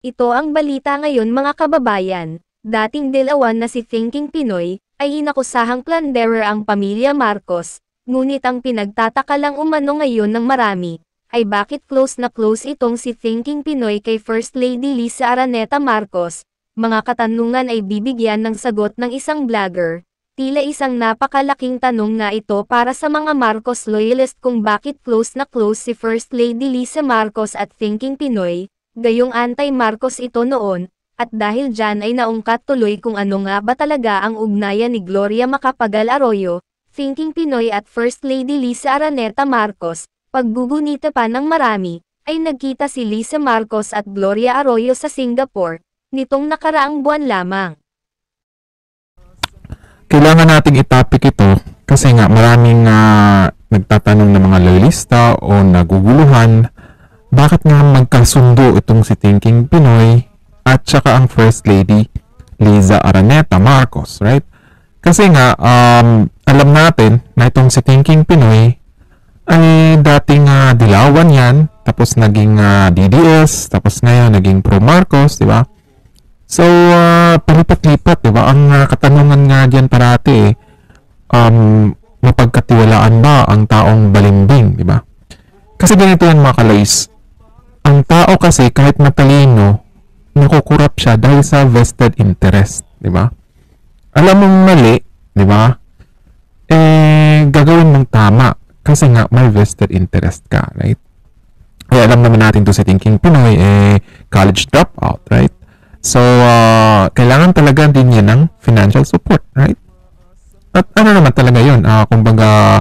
Ito ang balita ngayon mga kababayan. Dating dilawan na si Thinking Pinoy, ay inakusahang planderer ang pamilya Marcos, ngunit ang pinagtataka lang umano ngayon ng marami, ay bakit close na close itong si Thinking Pinoy kay First Lady Lisa Araneta Marcos. Mga katanungan ay bibigyan ng sagot ng isang vlogger. Tila isang napakalaking tanong nga ito para sa mga Marcos loyalist kung bakit close na close si First Lady Lisa Marcos at Thinking Pinoy, gayong anti-Marcos ito noon, at dahil dyan ay naungkat tuloy kung ano nga ba talaga ang ugnayan ni Gloria Macapagal Arroyo, Thinking Pinoy at First Lady Lisa Araneta Marcos, paggugunita pa ng marami, ay nagkita si Lisa Marcos at Gloria Arroyo sa Singapore, nitong nakaraang buwan lamang. kailangan nating itapik ito kasi nga maraming uh, nagtatanong ng mga loyalista o naguguluhan bakit nga magkasundo itong si Thinking Pinoy at saka ang First Lady Liza Araneta Marcos, right? Kasi nga, um, alam natin na itong si Thinking Pinoy ay dating uh, dilawan yan, tapos naging uh, DDS, tapos ngayon naging pro Marcos, di ba? So, uh, palipat-lipat, di ba? Ang uh, katanungan nga diyan parati, eh, um, mapagkatiwalaan ba ang taong balimbing, di ba? Kasi ganito yan mga kalays, ang tao kasi kahit matalino, nakukurap siya dahil sa vested interest, di ba? Alam mong mali, di ba? Eh, gagawin mong tama kasi nga may vested interest ka, right? Kaya alam naman natin to sa Thinking Pinoy, eh, college dropout, right? So, uh, kailangan talaga din yan ng financial support, right? At ano naman talaga yun, uh, kumbaga,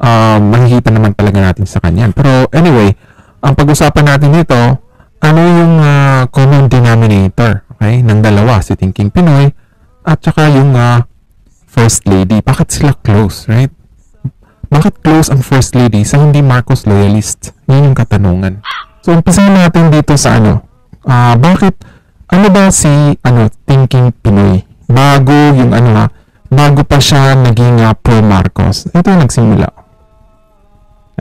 uh, makikita naman talaga natin sa kanyan. Pero anyway, ang pag-usapan natin dito, ano yung uh, common denominator okay, ng dalawa, si Thinking Pinoy at saka yung uh, First Lady. Bakit sila close, right? Bakit close ang First Lady sa hindi Marcos loyalist? Yun yung katanungan. So, umpisahan natin dito sa ano. Uh, bakit, ano ba si ano, Thinking Pinoy? Bago yung ano ha, bago pa siya naging uh, pro Marcos. Ito yung nagsimula.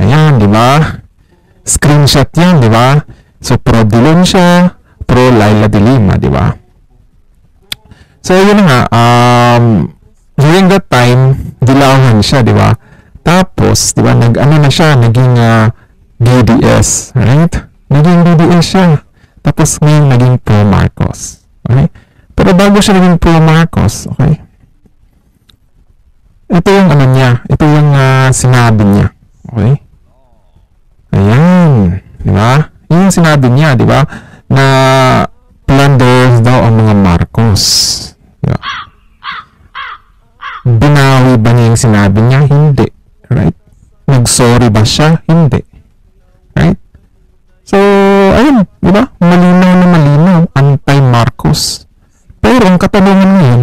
Ayan, di ba? Screenshot yan, di ba? So, pro Dilon siya, pro Laila de Lima, di ba? So, yun nga, um, during that time, dilawan siya, di ba? Tapos, di ba, nag-ano na siya, naging uh, DDS, right? Naging DDS siya. Tapos, ngayon, naging pro Marcos. Okay? Pero bago siya naging pro Marcos, okay? Ito yung ano niya, ito yung uh, sinabi niya. Okay? Ayan. Di ba? Yun sinabi niya, di ba? Na plunders daw ang mga Marcos. Di ba? Binawi ba niya yung sinabi niya? Hindi. Right? Nag-sorry ba siya? Hindi. Right? So, ayun, di ba? Malinaw na malinaw, anti-Marcos. Pero ang katanungan ngayon,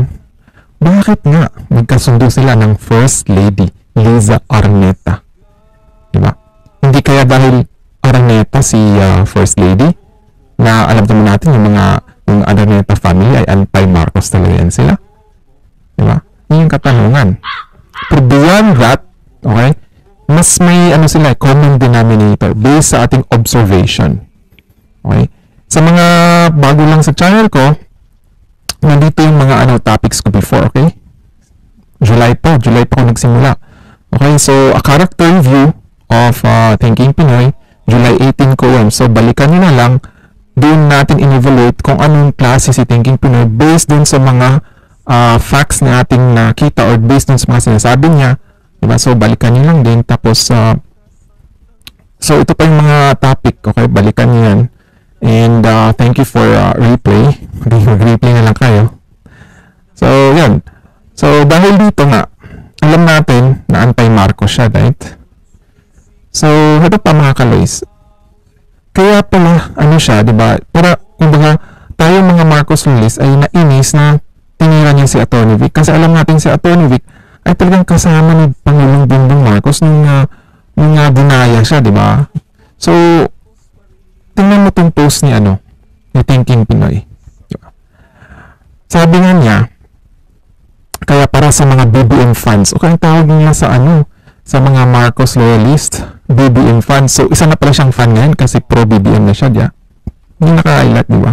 bakit nga magkasundo sila ng First Lady Liza Arneta? Di ba? Hindi kaya dahil Araneta si uh, First Lady na alam naman natin yung mga yung Araneta family ay anti-Marcos talaga yan sila. Di ba? Yun yung katanungan. Pero beyond that, okay, mas may ano sila, common denominator based sa ating observation. Okay? Sa mga bago lang sa channel ko, nandito yung mga ano topics ko before, okay? July pa, July pa ako nagsimula. Okay, so a character review of uh, Thinking Pinoy, July 18 ko yun. So, balikan nyo na lang, doon natin in-evaluate kung anong klase si Thinking Pinoy based dun sa mga uh, facts na ating nakita or based dun sa mga sinasabi niya. Diba? So, balikan nyo lang din. Tapos, uh, so, ito pa yung mga topic. Okay, balikan nyo yan. And uh, thank you for uh, replay. Mag-replay na lang kayo. So, yun. So, dahil dito nga, alam natin na anti-Marcos siya, right? So, ito pa mga kalays. Kaya pala, ano siya, di ba? Para, kumbaga, tayo mga Marcos Lulis ay nainis na tinira niya si Atty. Vic. Kasi alam natin si Atty. Vic ay talagang kasama ni Pangulong Bongbong Marcos nung, uh, nung dinaya siya, di ba? So, tingnan mo tong post ni ano, ni Thinking Pinoy. Diba? Sabi nga niya, kaya para sa mga BBM fans, o kaya tawag nila sa ano, sa mga Marcos loyalist, BBM fan. So, isa na pala siyang fan ngayon kasi pro-BBM na siya, diya. Hindi naka-highlight, di ba?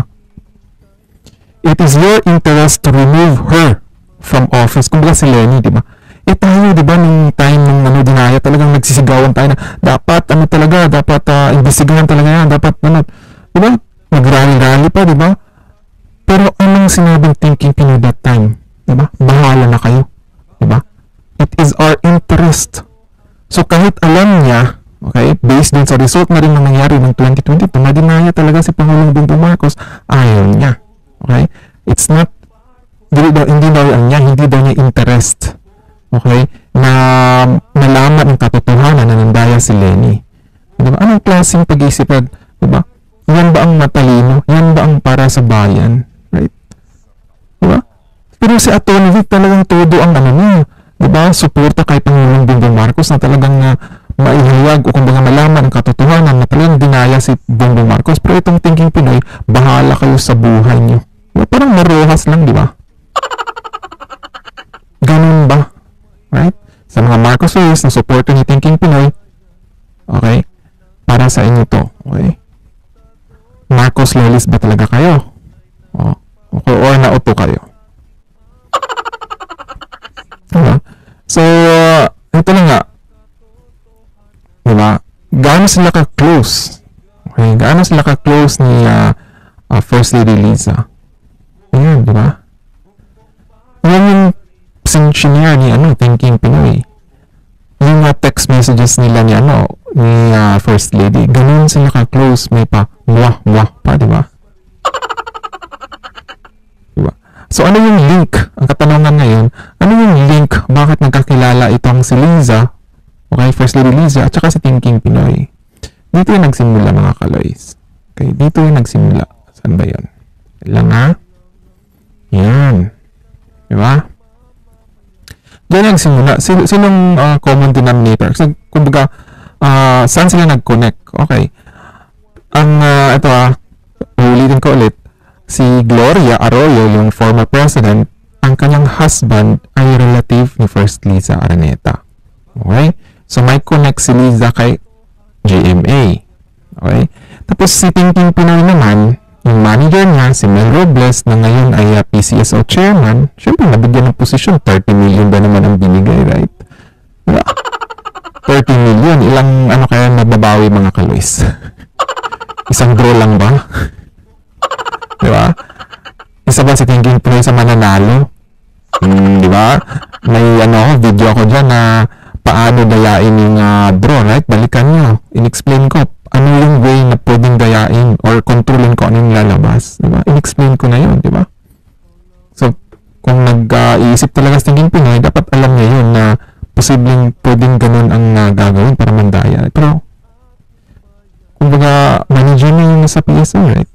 it is your interest to remove her from office. Kumbaga si Lenny, di ba? Eh tayo, di ba, nung time ng ano, dinaya, talagang nagsisigawan tayo na dapat, ano talaga, dapat uh, imbestigahan talaga yan, dapat, ano, di ba? Nag-rally-rally pa, di ba? Pero anong sinabing thinking Pinoy that time? Di ba? Bahala na kayo. Di ba? It is our interest. So kahit alam niya, okay, based din sa result na rin na nangyari ng 2022, na dinaya talaga si Pangulong Bongbong Marcos, ayaw niya. Okay? It's not, hindi daw, hindi daw niya, hindi daw niya interest. Okay? Na malaman ang katotohanan na nandaya si Lenny. Di ba? Anong klaseng pag-iisipan? Di ba? Yan ba ang matalino? Yan ba ang para sa bayan? Right? Di ba? Pero si Atty. Vic talagang todo ang ano niya. Di ba? Suporta kay Pangulong Bongbong Marcos na talagang uh, maihayag o kumbaga malaman ang katotohanan na talagang dinaya si Bongbong Marcos. Pero itong thinking Pinoy, bahala kayo sa buhay niyo. Parang marohas lang, di ba? Ganun ba? Right? Sa mga Marcosers na supporter ni Thinking Pinoy, okay? Para sa inyo to, okay? Marcos Lolis ba talaga kayo? O, okay, or nauto kayo? Diba? So, uh, ito na nga. Sila ka-close? Okay, gaano sila ka-close ni uh, uh, First Lady Liza? Ayan, di ba? Yan yung sinshinier ni ano, Thinking Pinoy. Yung uh, text messages nila ni ano, ni uh, First Lady, ganun sila ka-close, may pa, mwah, mwah pa, di ba? Diba? So, ano yung link? Ang katanungan ngayon, ano yung link? Bakit nagkakilala itong si Liza, okay, First Lady Liza, at saka si Thinking Pinoy? Dito yung nagsimula mga kaloys. Okay, dito yung nagsimula. Saan ba yun? Lang ha? Yan. Di ba? Diyan nagsimula. Sin sinong uh, common denominator? So, kumbaga, uh, saan sila nag-connect? Okay. Ang, uh, ito ah, ulitin ko ulit. Si Gloria Arroyo, yung former president, ang kanyang husband ay relative ni First Liza Araneta. Okay? So, may connect si Liza kay GMA. Okay? Tapos si Thinking Pinoy naman, yung manager niya, si Mel Robles, na ngayon ay uh, PCSO chairman, syempre nabigyan ng posisyon, 30 million ba naman ang binigay, right? Diba? 30 million, ilang ano kaya nababawi mga kaloys? Isang draw lang ba? di ba? Isa ba si Thinking Pinoy sa mananalo? Hmm, di ba? May ano, video ko dyan na paano dayain yung uh, draw, right? Balikan nyo. In-explain ko ano yung way na pwedeng dayain or kontrolin ko ano yung lalabas. Di ba? In-explain ko na yun, di ba? So, kung nag-iisip uh, talaga sa tingin Pinoy, dapat alam niya yun na posibleng pwedeng ganun ang uh, gagawin para mandaya. Pero, kumbaga, manager na yung nasa PSA, right?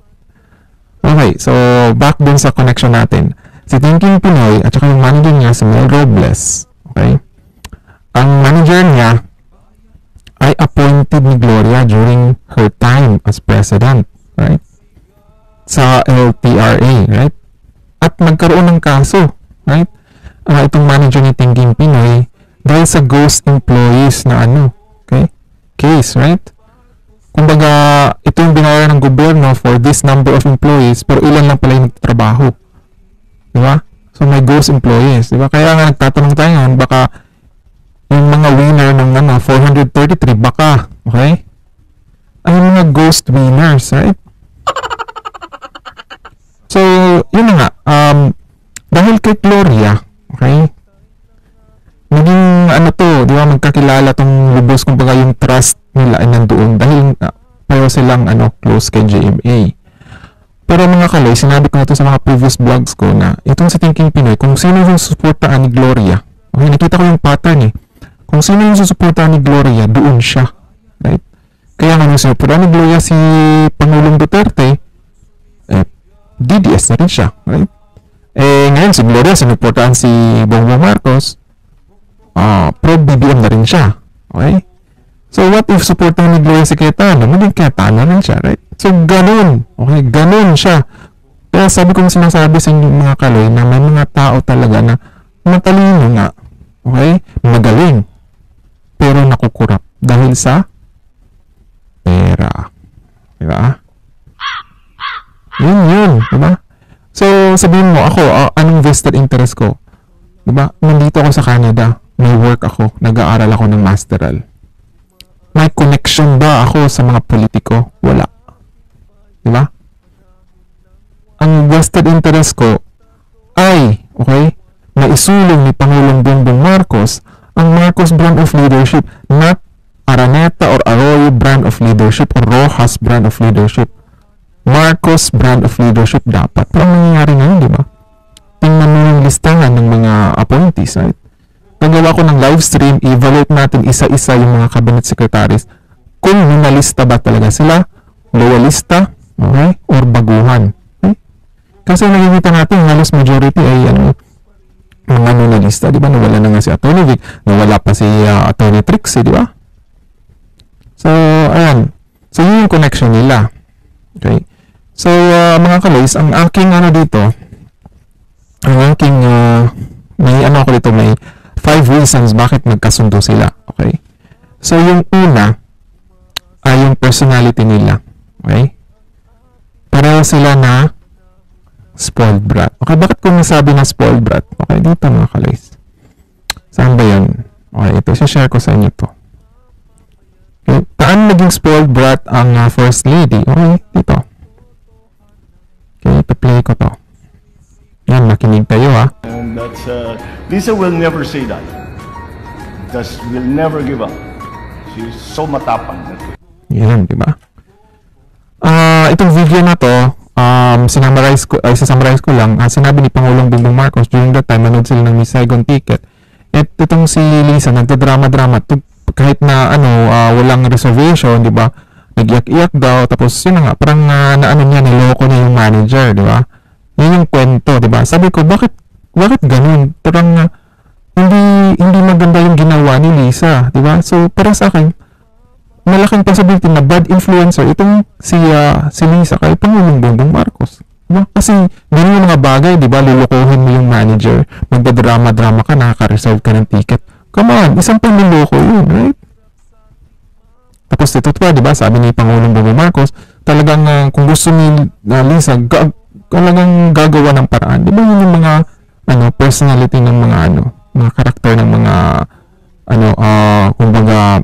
Okay, so, back dun sa connection natin. Si Thinking Pinoy at saka yung manager niya, si Mel Robles, okay? Ang manager niya ay appointed ni Gloria during her time as president, right? Sa LTRA, right? At nagkaroon ng kaso, right? Uh, itong manager ni Thinking Pinoy dahil sa ghost employees na ano, okay? Case, right? Kumbaga, ito yung binayaran ng gobyerno for this number of employees pero ilan lang pala yung nagtatrabaho. Di ba? So, may ghost employees. Di ba? Kaya nga nagtatanong tayo ngayon, baka yung mga winner ng ano, 433, baka, okay? Ay mga ghost winners, right? So, yun nga, um, dahil kay Gloria, okay, naging ano to, di ba, magkakilala tong lubos, kumbaga yung trust nila ay nandoon dahil uh, pareho silang ano, close kay JMA. Pero mga kaloy, sinabi ko na to sa mga previous vlogs ko na itong sa Thinking Pinoy, kung sino yung suportaan ni Gloria, okay, nakita ko yung pattern eh, kung sino yung susuportahan ni Gloria, doon siya. Right? Kaya nga nung ni Gloria si Pangulong Duterte, eh, DDS na rin siya. Right? Eh, ngayon si Gloria, sinuportahan si Bongbong Marcos, uh, pro-BBM na rin siya. Okay? So, what if supportahan ni Gloria si Cayetano? Maging Cayetano rin siya, right? So, ganun. Okay, ganun siya. Kaya sabi kong sinasabi sa inyo mga kaloy na may mga tao talaga na matalino nga. Okay? Magaling pero nakukurap dahil sa pera. Diba? Yun yun, diba? So, sabihin mo, ako, ah, anong vested interest ko? Diba? Nandito ako sa Canada. May work ako. Nag-aaral ako ng masteral. May connection ba ako sa mga politiko? Wala. Diba? Ang vested interest ko ay, okay, na isulong ni Pangulong Bongbong Marcos ang Marcos brand of leadership, not Araneta or Arroyo brand of leadership or Rojas brand of leadership. Marcos brand of leadership dapat. Pero ang nangyayari ngayon, di ba? Tingnan mo yung listahan ng mga appointees, right? Nagawa ko ng live stream, evaluate natin isa-isa yung mga cabinet secretaries kung minalista ba talaga sila, loyalista, okay, or baguhan. Okay? Kasi nakikita natin, halos majority ay ano, mga nunalista, di ba? Nawala na nga si Atty. Vic, nawala pa si uh, Atty. Trixie, di ba? So, ayan. So, yun yung connection nila. Okay? So, uh, mga kaloys, ang aking ano dito, ang aking, uh, may ano ako dito, may five reasons bakit nagkasundo sila. Okay? So, yung una, ay yung personality nila. Okay? Pareho sila na spoiled brat. Okay, bakit ko nasabi na spoiled brat? Okay, dito mga kaloys. Saan ba yun? Okay, ito. share ko sa inyo to. Okay, paano naging spoiled brat ang uh, first lady? Okay, dito. Okay, ipa-play ko to. Yan, makinig tayo ha. And that's, uh, Lisa will never say that. Because will never give up. She's so matapang. Yan, di ba? Ah, itong video na to, um, sinamarize ko, ay sasummarize ko lang, ah, sinabi ni Pangulong Bongbong Marcos during that time, manood sila ng Miss Saigon Ticket. At itong si Lisa, nagdadrama-drama, kahit na ano, ah, walang reservation, di ba? Nag-iyak-iyak daw, tapos yun na nga, parang uh, na ano niya, niloko niya yung manager, di ba? Yun yung kwento, di ba? Sabi ko, bakit, bakit ganun? Parang ah, hindi, hindi maganda yung ginawa ni Lisa, di ba? So, para sa akin, malaking possibility na bad influencer itong si ah, si Lisa kay Pangulong Bongbong Marcos. Diba? Kasi ganun yung mga bagay, di ba? Lulukuhin mo yung manager, magdadrama-drama ka, nakaka-reserve ka ng ticket. Come on, isang panluloko yun, right? Tapos ito pa, di ba? Sabi ni Pangulong Bongbong Marcos, talagang ah, kung gusto ni ah, Lisa, ga- talagang gagawa ng paraan. Di ba yun yung mga ano, personality ng mga ano, mga karakter ng mga ano, ah, kumbaga,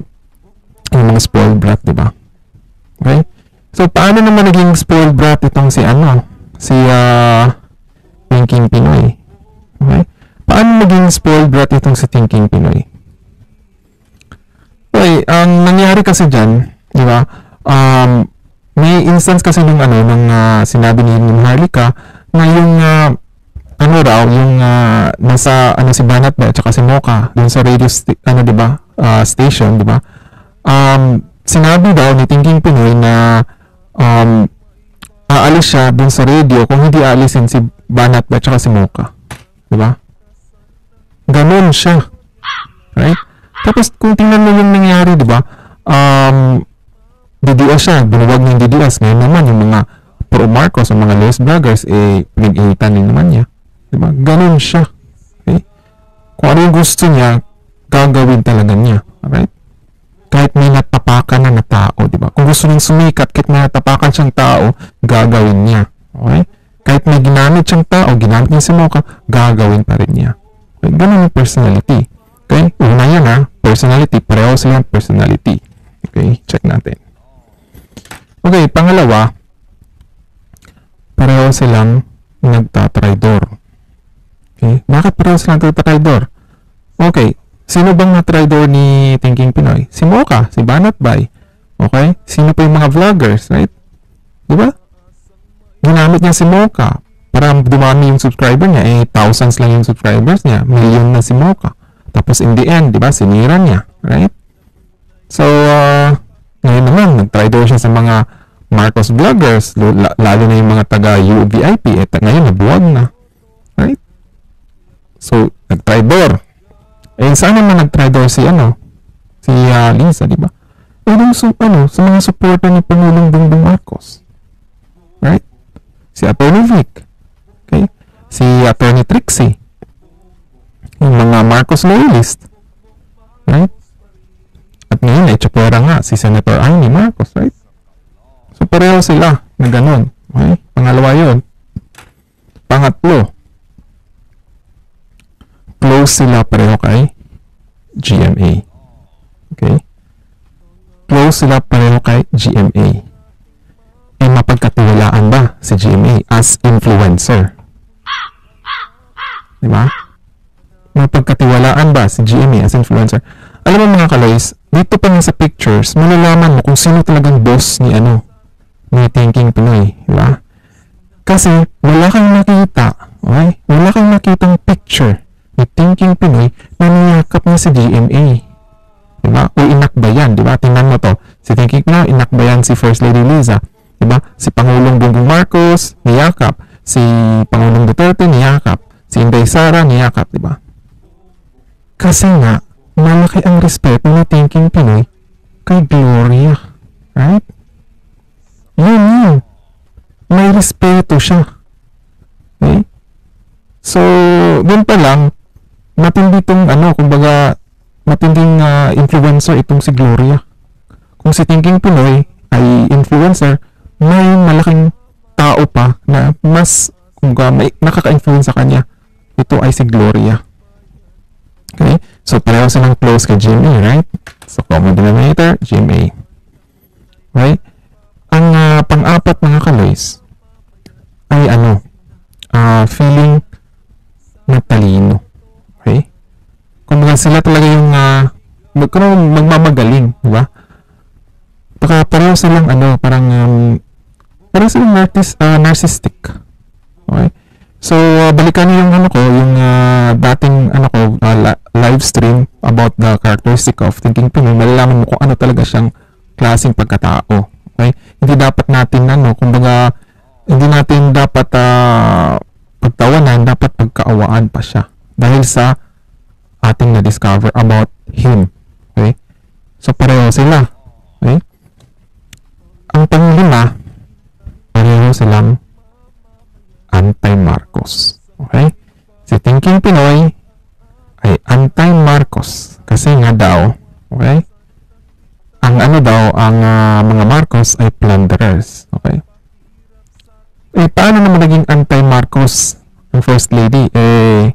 yung mga spoiled brat, di ba? Okay? So, paano naman naging spoiled brat itong si ano? Si, ah, Thinking Pinoy. Okay? Paano naging spoiled brat itong si Thinking Pinoy? Okay, ang nangyari kasi dyan, di ba? Um, may instance kasi nung ano, nung ah, sinabi ni Harlika na yung ah, ano raw, yung ah, nasa ano si Banat ba at si Mocha dun sa radio sta- ano 'di ba? Ah, station, 'di ba? Um, sinabi daw ni Thinking Pinoy na um, aalis siya dun sa radio kung hindi aalisin si Banat ba at saka si Mocha. 'Di ba? Ganon siya. Right? Tapos kung tingnan mo yung nangyari, 'di ba? Um, DDS siya, binuwag ng DDS. Ngayon naman, yung mga pro Marcos, ang mga Lois vloggers, eh, pinag-iitan din naman niya. Diba? Ganun siya. Okay? Kung ano yung gusto niya, gagawin talaga niya. Gusto niyang sumikat, kahit may natapakan siyang tao, gagawin niya. Okay? Kahit may ginamit siyang tao, ginamit niya si Mocha, gagawin pa rin niya. Okay? Ganun yung personality. Okay? Una yan ha, personality. Pareho silang personality. Okay? Check natin. Okay, pangalawa, pareho silang nagtatraidor. Okay, bakit pareho silang nagtatraidor? Okay, sino bang na-traidor ni Thinking Pinoy? Si Mocha, si Banat Bay. Okay, sino pa yung mga vloggers, right? Di ba? Ginamit niya si Mocha para dumami yung subscriber niya. Eh, thousands lang yung subscribers niya. Million na si Mocha. Tapos in the end, di ba, sinira niya, right? So, uh, ngayon naman, nag-traidor siya sa mga Marcos vloggers, lo- la- lalo na yung mga taga UVIP, eh, ngayon nabuwag na. Right? So, nag-traidor. Eh, saan naman nag-traidor si, ano, si ah, Lisa, di ba? Dun sa, ano, sa mga supporter ni Pangulong Bongbong Marcos. Right? Si Atty. Vic. Okay? Si Atty. Trixie. Yung mga Marcos loyalist. Right? At ngayon, eh, tsapera nga, si Senator Amy Marcos, right? So, pareho sila na ganun. Okay? Pangalawa yun. Pangatlo, close sila pareho kay GMA. Okay? Close sila pareho kay GMA. Eh, mapagkatiwalaan ba si GMA as influencer? Di ba? Mapagkatiwalaan ba si GMA as influencer? Alam mo mga kaloys, dito pa nga sa pictures, malalaman mo kung sino talagang boss ni ano, ni Thinking Pinoy. Di ba? Kasi wala kang nakita, okay? Wala kang nakitang picture ni Thinking Pinoy na niyakap niya si GMA. Diba? O inakbayan, diba? Tingnan mo to. Si Thinking Pinoy, inakbayan si First Lady Liza. Diba? Si Pangulong Bongbong Marcos, niyakap. Si Pangulong Duterte, niyakap. Si Inday Sara, niyakap, diba? Kasi nga, malaki ang respeto ni Thinking Pinoy kay Gloria. Right? Yun yun may respeto siya. Okay? So, dun pa lang, matindi tong ano, kumbaga, matinding ah, influencer itong si Gloria. Kung si Thinking Pinoy ay influencer, may malaking tao pa na mas, kumbaga, may nakaka-influence sa kanya. Ito ay si Gloria. Okay? So, pareho silang close kay GMA, right? So, common denominator, GMA. Okay? Ang ah, pang-apat mga kaloys, ay ano, ah feeling sila talaga yung uh, mag, magmamagaling, di ba? Baka pareho silang ano, parang um, parang silang narcis, ah, narcissistic. Okay? So, ah, balikan niyo yung ano ko, yung ah, dating ano ko, ah, la- live stream about the characteristic of thinking Pinoy, malalaman mo kung ano talaga siyang klaseng pagkatao. Okay? Hindi dapat natin ano, kumbaga hindi natin dapat ah, pagtawanan, dapat pagkaawaan pa siya dahil sa ating na-discover about him. Okay? So, pareho sila. Okay? Ang panglima, pareho silang anti-Marcos. Okay? Si Thinking Pinoy ay anti-Marcos kasi nga daw, okay? Ang ano daw, ang ah, mga Marcos ay plunderers. Okay? Eh, paano naman naging anti-Marcos ang First Lady? Eh,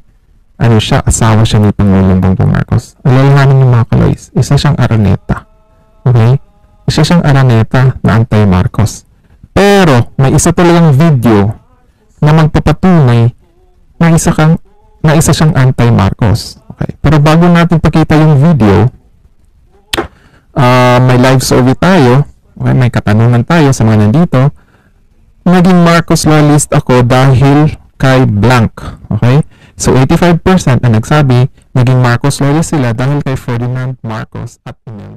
ano siya, asawa siya ni Pangulong Bongbong Marcos. Alalahanin niyo mga kaloys, isa siyang araneta. Okay? Isa siyang araneta na anti-Marcos. Pero, may isa talagang video na magpapatunay na isa kang na isa siyang anti-Marcos. Okay? Pero bago natin pakita yung video, ah may live survey tayo. Okay? May katanungan tayo sa mga nandito naging Marcos loyalist ako dahil kay blank. Okay? So, 85% ang nagsabi, naging Marcos loyalist sila dahil kay Ferdinand Marcos at Imelda.